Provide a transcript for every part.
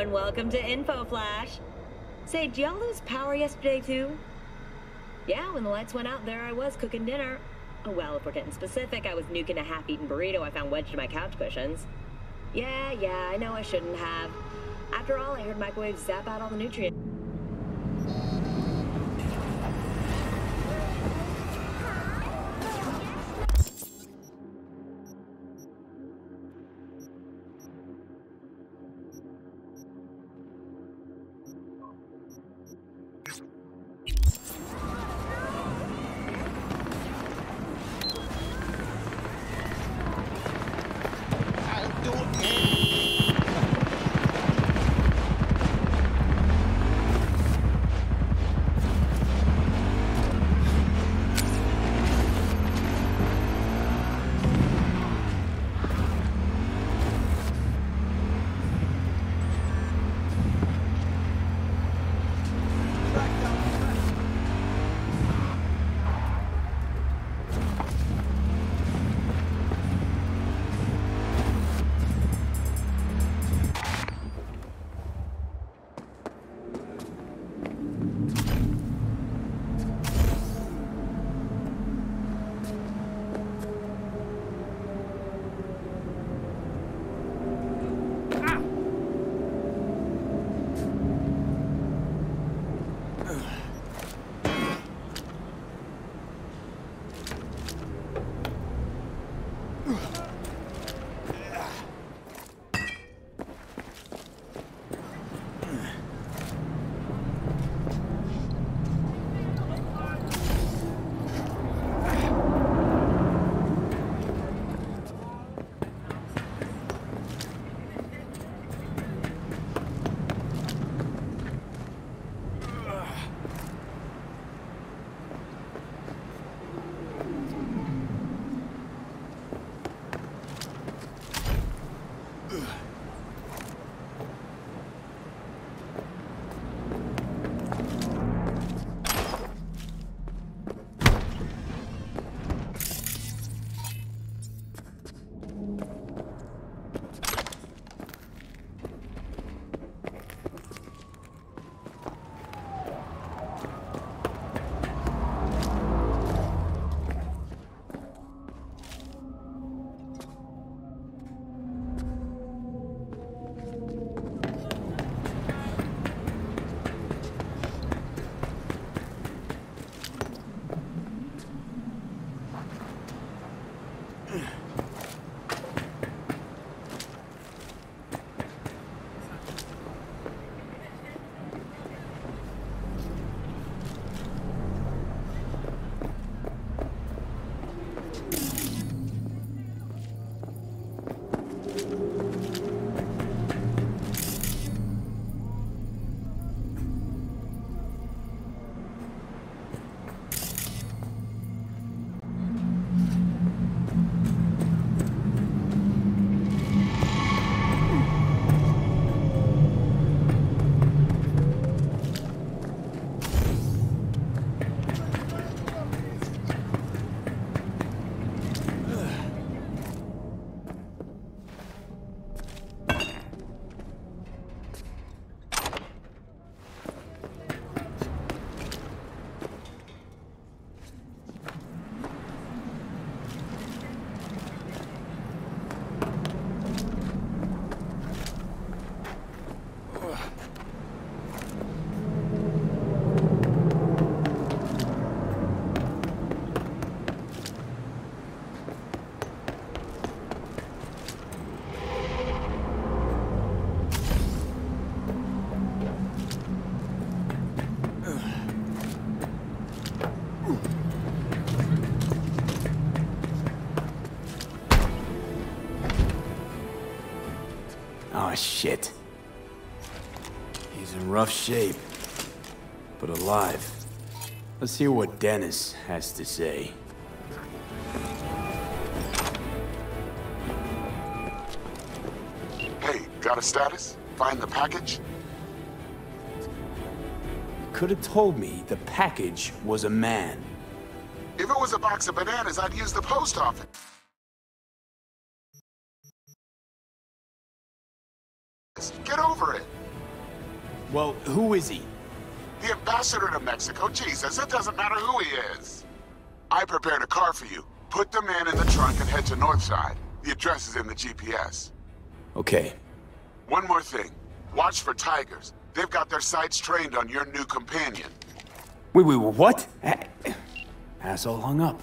everyone. Welcome to Info Flash. Say, did y'all lose power yesterday too? Yeah, when the lights went out, there I was cooking dinner. Oh, well, if we're getting specific, I was nuking a half-eaten burrito I found wedged in my couch cushions. Yeah, yeah, I know I shouldn't have. After all, I heard microwaves zap out all the nutrients. Shit. He's in rough shape, but alive. Let's hear what Dennis has to say. Hey, got a status? Find the package? You could have told me the package was a man. If it was a box of bananas, I'd use the post office. Well, who is he? The ambassador to Mexico? Jesus, it doesn't matter who he is. I prepared a car for you. Put the man in the trunk and head to Northside. The address is in the GPS. Okay. One more thing. Watch for Tygers. They've got their sights trained on your new companion. Wait, wait, what? Asshole hung up.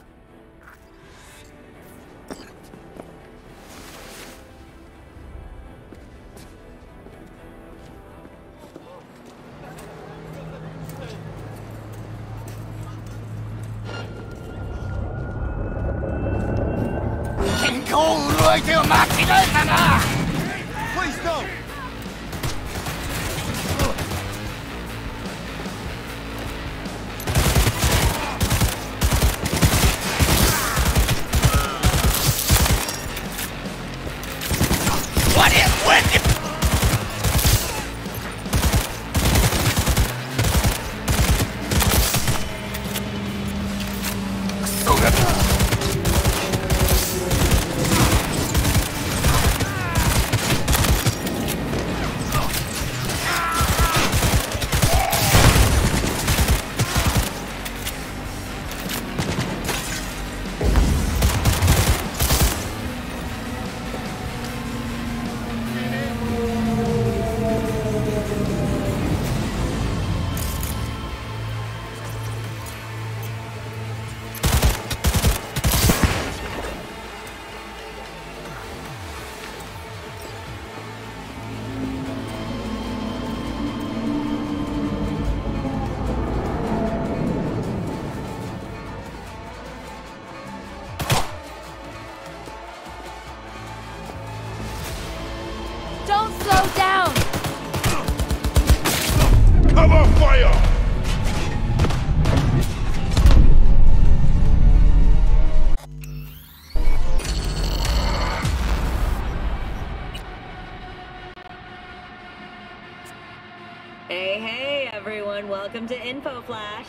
Welcome to Info Flash.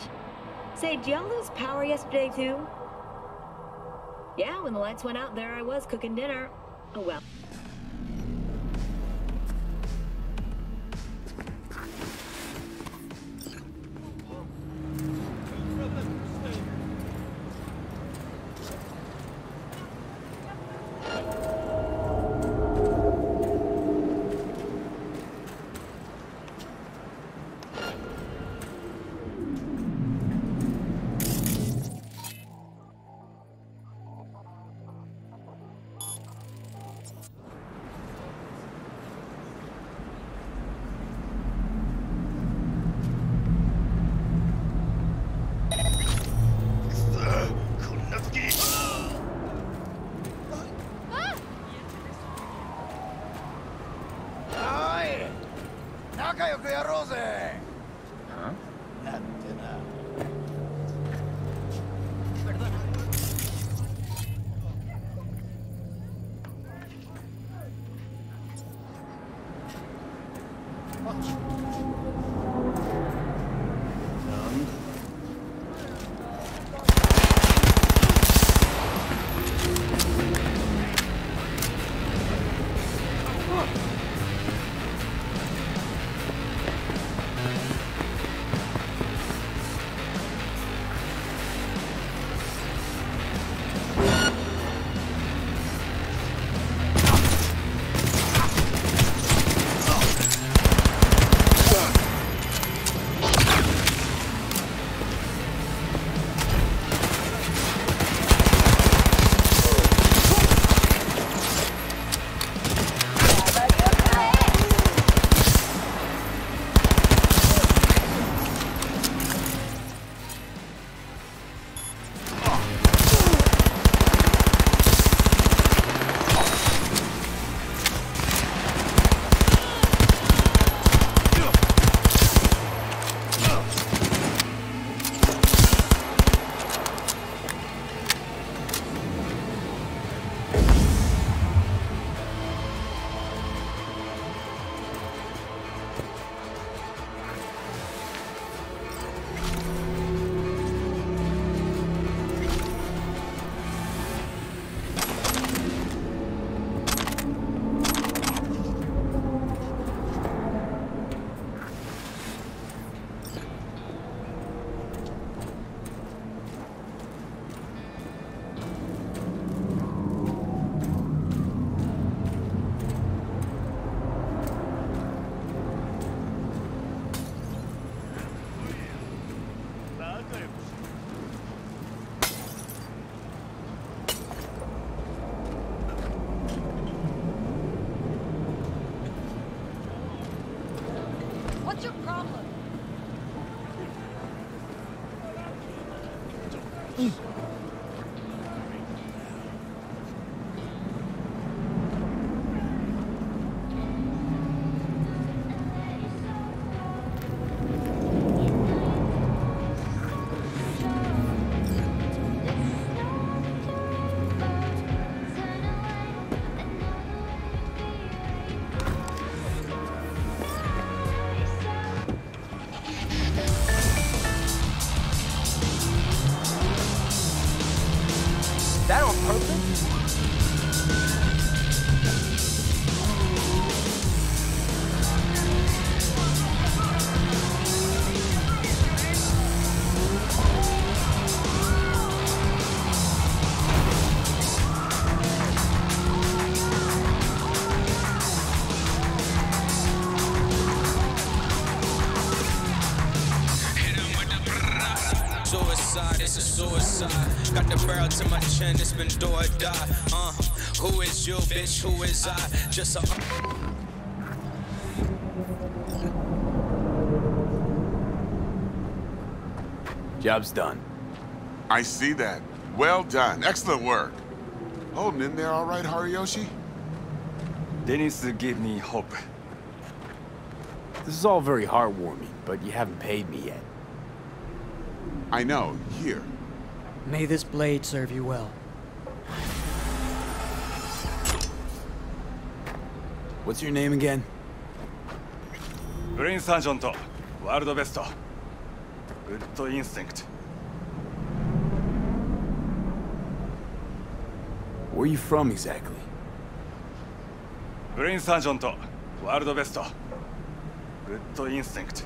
Say, did y'all lose power yesterday, too? Yeah, when the lights went out, there I was cooking dinner. Oh, well. a rose! Suicide. It's a suicide. Got the barrel to my chin, it's been do or die. Uh, who is you, bitch? Who is I? Just a. Job's done. I see that. Well done. Excellent work. Holding in there all right, Hariyoshi? Dennis gave me hope. This is all very heartwarming, but you haven't paid me yet. I know. Here. May this blade serve you well. What's your name again? Green Surgeon World Best. Good instinct. Where are you from exactly? Green Surgeon World Best. Good instinct.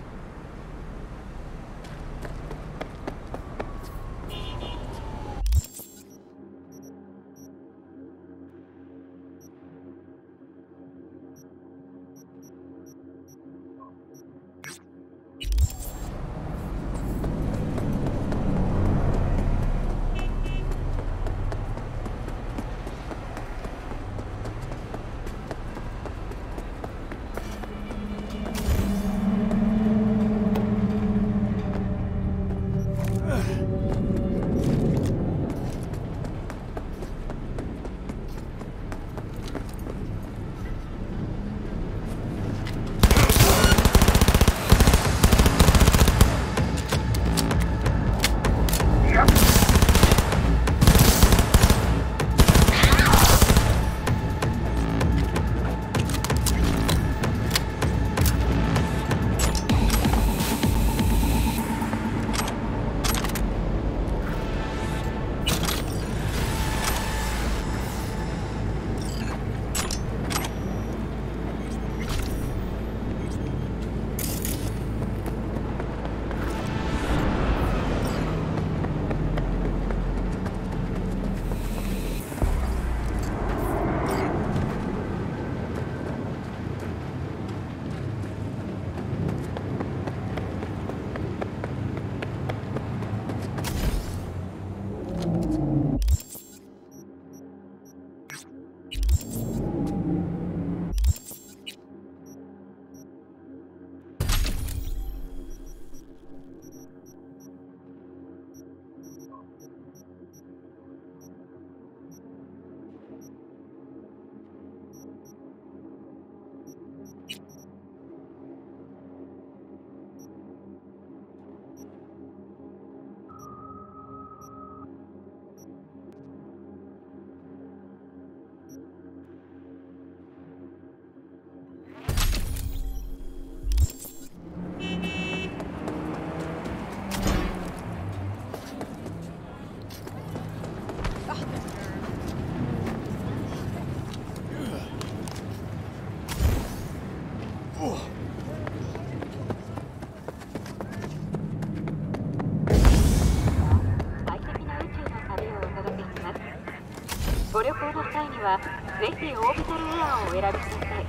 ぜひオービタルエアをお選びください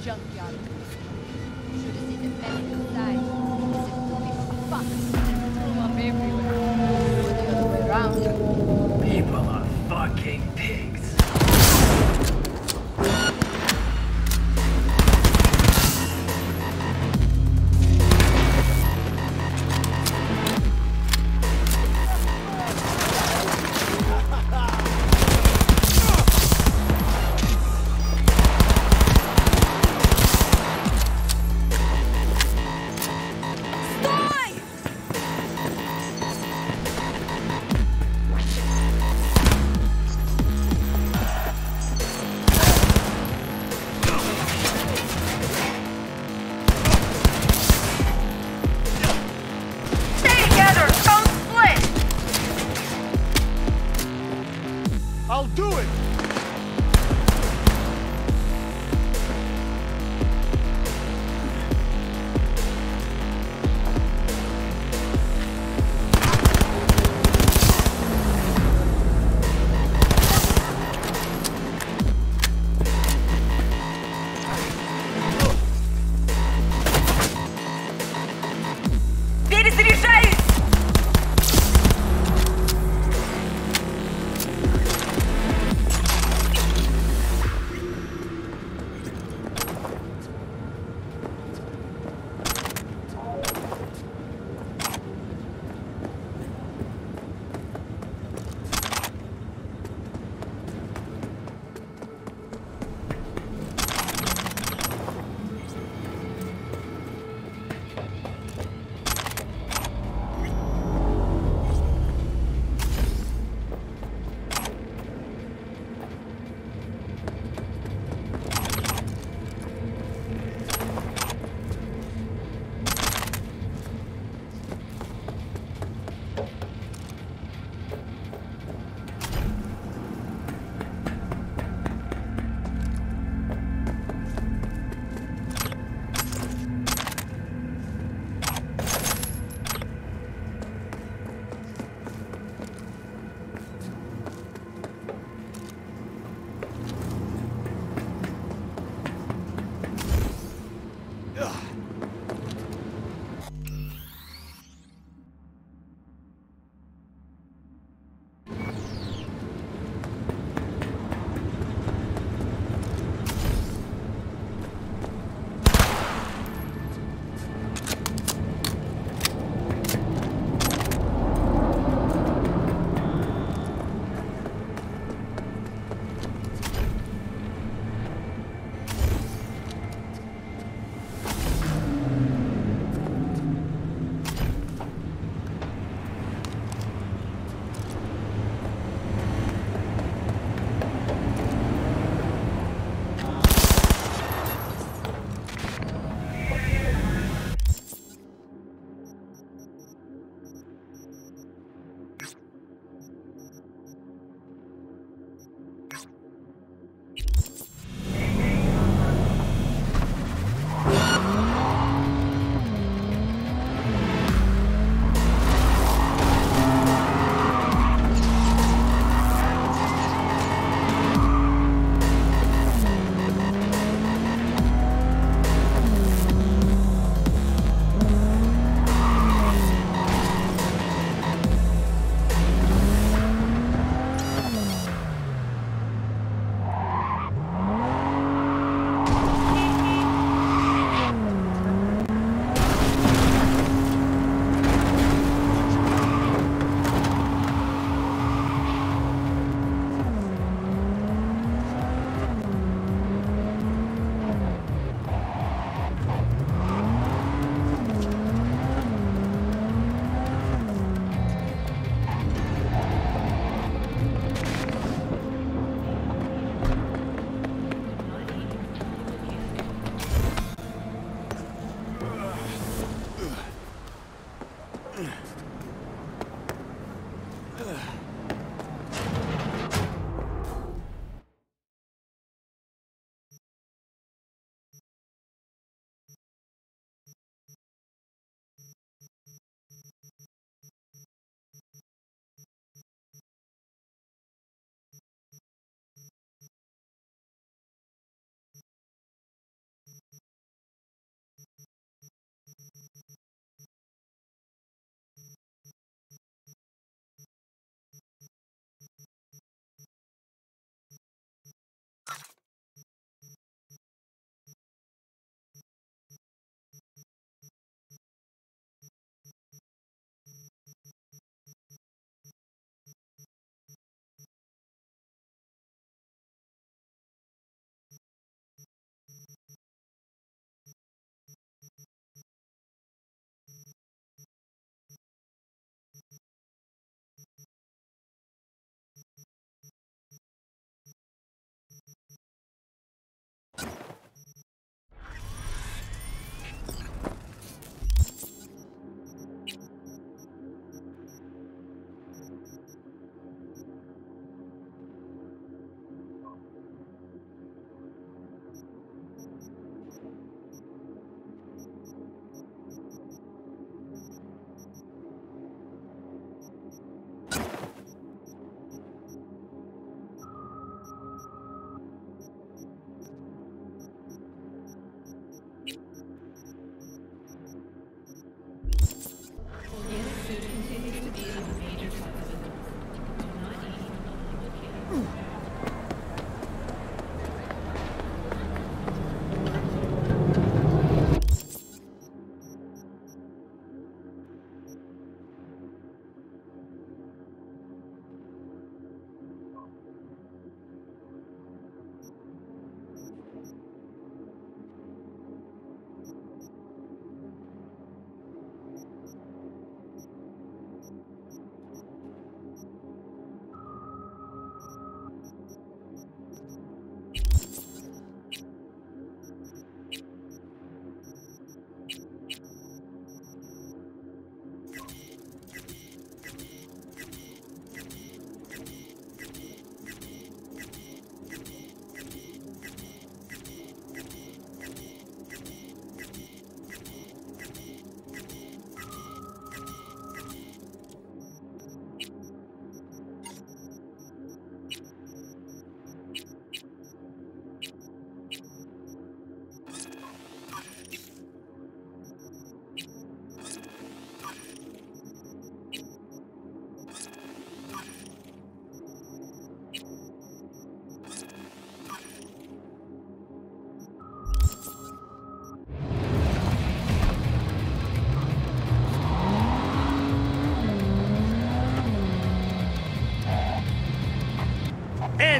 ジャンキャー People are fucking pigs.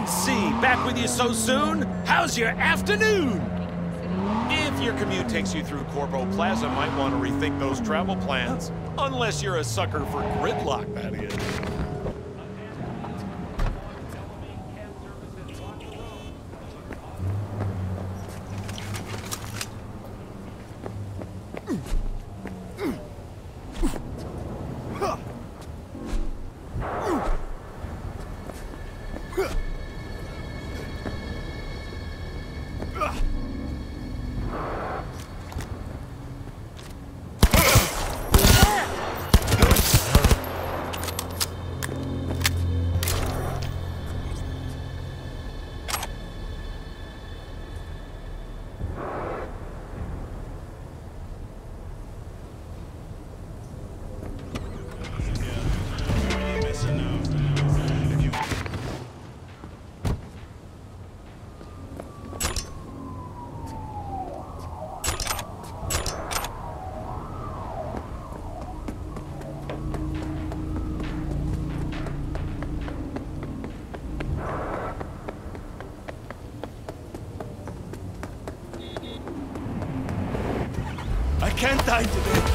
NC, back with you so soon? How's your afternoon? If your commute takes you through Corpo Plaza, might want to rethink those travel plans. Unless you're a sucker for gridlock, that is. Can't die today.